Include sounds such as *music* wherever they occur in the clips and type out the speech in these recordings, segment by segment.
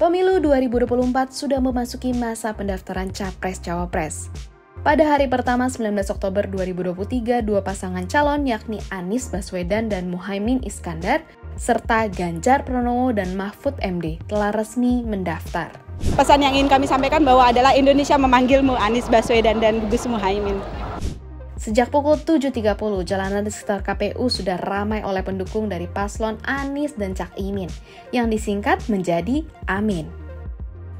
Pemilu 2024 sudah memasuki masa pendaftaran Capres-Cawapres. Pada hari pertama 19 Oktober 2023, dua pasangan calon yakni Anies Baswedan dan Muhaimin Iskandar serta Ganjar Pranowo dan Mahfud MD telah resmi mendaftar. Pesan yang ingin kami sampaikan bahwa adalah Indonesia memanggilmu Anies Baswedan dan Gus Muhaimin. Sejak pukul 7.30, jalanan di sekitar KPU sudah ramai oleh pendukung dari paslon Anies dan Cak Imin, yang disingkat menjadi Amin.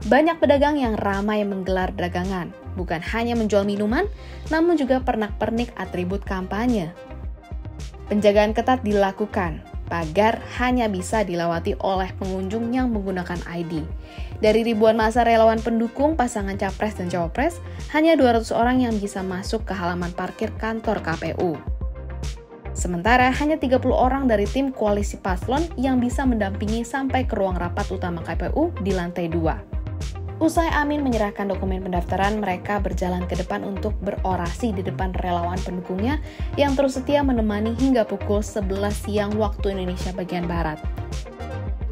Banyak pedagang yang ramai menggelar dagangan, bukan hanya menjual minuman, namun juga pernak-pernik atribut kampanye. Penjagaan ketat dilakukan, pagar hanya bisa dilewati oleh pengunjung yang menggunakan ID. Dari ribuan masa relawan pendukung pasangan capres dan cawapres, hanya 200 orang yang bisa masuk ke halaman parkir kantor KPU. Sementara hanya 30 orang dari tim koalisi paslon yang bisa mendampingi sampai ke ruang rapat utama KPU di lantai 2. Usai Amin menyerahkan dokumen pendaftaran, mereka berjalan ke depan untuk berorasi di depan relawan pendukungnya yang terus setia menemani hingga pukul 11 siang waktu Indonesia bagian Barat.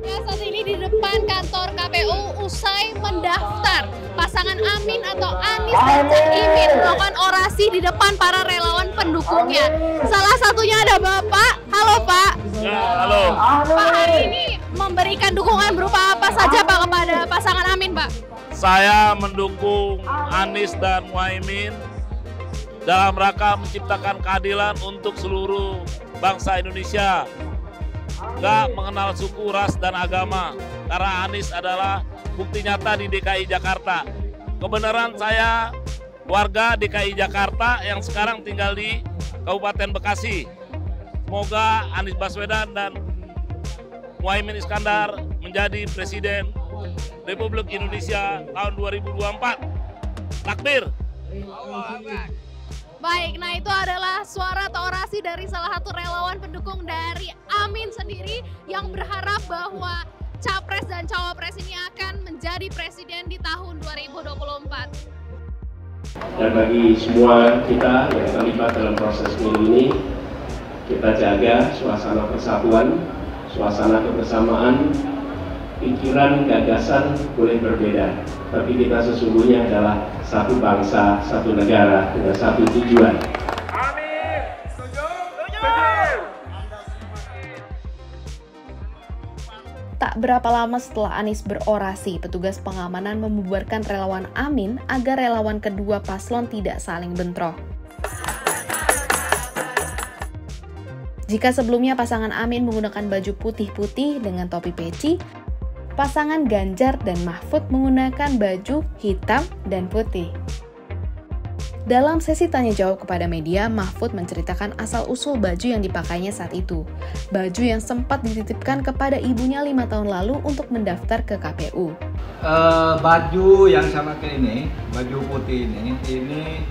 Ya, saat ini di depan kantor KPU usai mendaftar pasangan Amin atau Anies dan Caimin melakukan orasi di depan para relawan pendukungnya. Salah satunya ada Bapak. Halo Pak. Ya, halo. Pak hari ini memberikan dukungan berupa apa saja Pak kepada pasangan Amin Pak? Saya mendukung Anies dan Muhaimin dalam rangka menciptakan keadilan untuk seluruh bangsa Indonesia. Gak mengenal suku, ras, dan agama. Karena Anies adalah bukti nyata di DKI Jakarta. Kebenaran saya warga DKI Jakarta yang sekarang tinggal di Kabupaten Bekasi. Semoga Anies Baswedan dan Muhaimin Iskandar menjadi presiden Republik Indonesia tahun 2024. Takbir. Baik, nah itu adalah suara atau orasi dari salah satu relawan pendukung dari Amin sendiri yang berharap bahwa Capres dan Cawapres ini akan menjadi presiden di tahun 2024. Dan bagi semua kita yang terlibat dalam proses pemilu ini, kita jaga suasana persatuan, suasana kebersamaan, pikiran, gagasan boleh berbeda, tapi kita sesungguhnya adalah satu bangsa, satu negara dengan satu tujuan. Amin. Setuju? Tak berapa lama setelah Anies berorasi, petugas pengamanan membubarkan relawan Amin agar relawan kedua paslon tidak saling bentrok. Jika sebelumnya pasangan Amin menggunakan baju putih-putih dengan topi peci, pasangan Ganjar dan Mahfud menggunakan baju hitam dan putih. Dalam sesi tanya jawab kepada media, Mahfud menceritakan asal-usul baju yang dipakainya saat itu. Baju yang sempat dititipkan kepada ibunya lima tahun lalu untuk mendaftar ke KPU. Uh, eh, baju yang sama kayak ini, baju putih ini, ini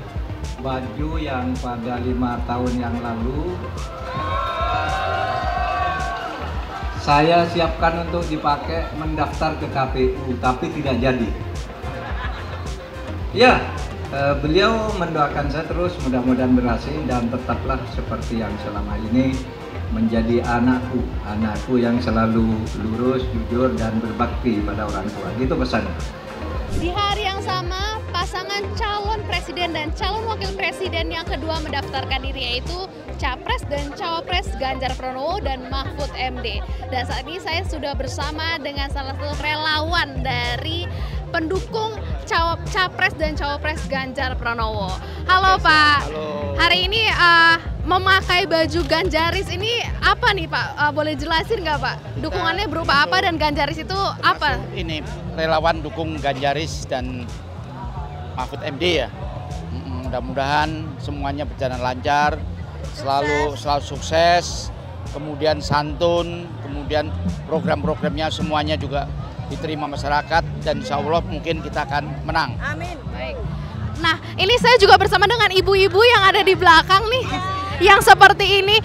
baju yang pada lima tahun yang lalu saya siapkan untuk dipakai mendaftar ke KPU tapi tidak jadi. Ya eh, beliau mendoakan saya terus mudah-mudahan berhasil dan tetaplah seperti yang selama ini menjadi anakku anakku yang selalu lurus jujur dan berbakti pada orang tua. Gitu pesannya. Di hari yang sama pasangan calon presiden dan calon wakil presiden yang kedua mendaftarkan diri yaitu Capres dan Cawapres Ganjar Pranowo dan Mahfud MD. Dan saat ini saya sudah bersama dengan salah satu relawan dari pendukung Cawap, Capres dan Cawapres Ganjar Pranowo. Halo Pak. Halo. Hari ini uh, memakai baju Ganjaris ini apa nih Pak? Uh, boleh jelasin nggak Pak? Dukungannya berupa apa dan Ganjaris itu apa? Ini relawan dukung Ganjaris dan Mahfud MD ya. Mudah-mudahan semuanya berjalan lancar, selalu selalu sukses, kemudian santun, kemudian program-programnya semuanya juga diterima masyarakat dan insya Allah mungkin kita akan menang. Amin. Baik. Nah, ini saya juga bersama dengan ibu-ibu yang ada di belakang nih. Yang seperti ini,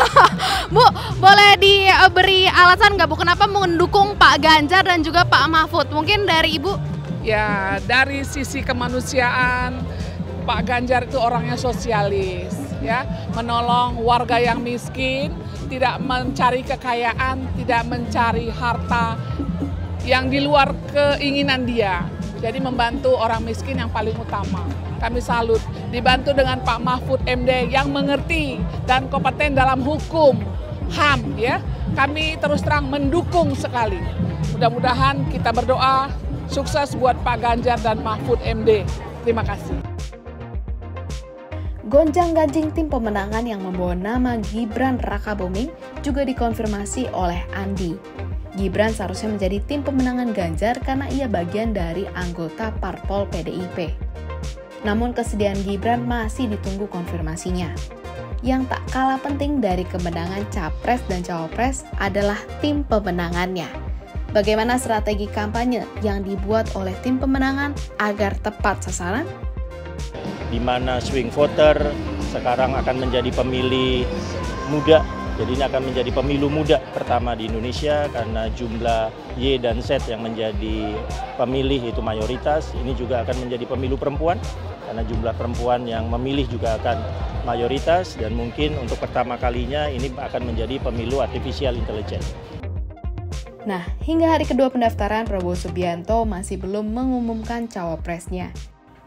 *laughs* Bu, boleh diberi alasan nggak Bu kenapa mendukung Pak Ganjar dan juga Pak Mahfud? Mungkin dari Ibu? Ya, dari sisi kemanusiaan, Pak Ganjar itu orangnya sosialis, ya, menolong warga yang miskin, tidak mencari kekayaan, tidak mencari harta yang di luar keinginan dia. Jadi membantu orang miskin yang paling utama. Kami salut. Dibantu dengan Pak Mahfud MD yang mengerti dan kompeten dalam hukum HAM ya. Kami terus terang mendukung sekali. Mudah-mudahan kita berdoa sukses buat Pak Ganjar dan Mahfud MD. Terima kasih. Gonjang-ganjing tim pemenangan yang membawa nama Gibran Raka Buming juga dikonfirmasi oleh Andi. Gibran seharusnya menjadi tim pemenangan Ganjar karena ia bagian dari anggota parpol PDIP. Namun kesediaan Gibran masih ditunggu konfirmasinya. Yang tak kalah penting dari kemenangan Capres dan Cawapres adalah tim pemenangannya. Bagaimana strategi kampanye yang dibuat oleh tim pemenangan agar tepat sasaran? di mana swing voter sekarang akan menjadi pemilih muda. Jadi ini akan menjadi pemilu muda pertama di Indonesia karena jumlah Y dan Z yang menjadi pemilih itu mayoritas. Ini juga akan menjadi pemilu perempuan karena jumlah perempuan yang memilih juga akan mayoritas dan mungkin untuk pertama kalinya ini akan menjadi pemilu artificial intelligence. Nah, hingga hari kedua pendaftaran Prabowo Subianto masih belum mengumumkan cawapresnya.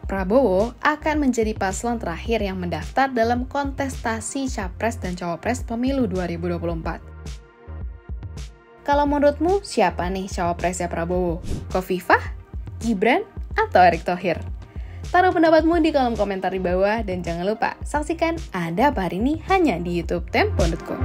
Prabowo akan menjadi paslon terakhir yang mendaftar dalam kontestasi Capres dan Cawapres pemilu 2024. Kalau menurutmu, siapa nih cawapresnya Prabowo? Kofifah? Gibran? Atau Erick Thohir? Taruh pendapatmu di kolom komentar di bawah dan jangan lupa saksikan Ada Apa Hari Ini hanya di youtube tempo.com.